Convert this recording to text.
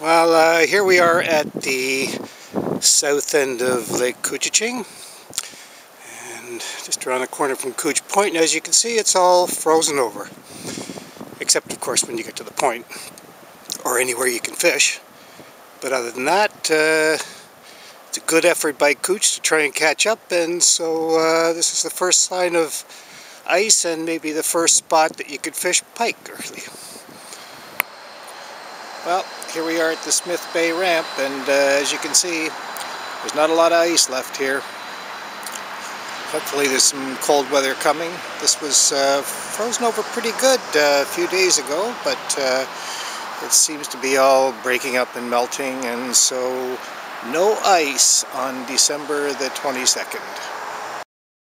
Well, uh, here we are at the south end of Lake Couchiching and just around the corner from Couch Point and as you can see it's all frozen over. Except of course when you get to the point or anywhere you can fish. But other than that uh, it's a good effort by Cooch to try and catch up. And so uh, this is the first sign of ice and maybe the first spot that you could fish pike early. Well, here we are at the Smith Bay ramp and uh, as you can see there's not a lot of ice left here. Hopefully there's some cold weather coming. This was uh, frozen over pretty good uh, a few days ago but uh, it seems to be all breaking up and melting and so no ice on December the 22nd.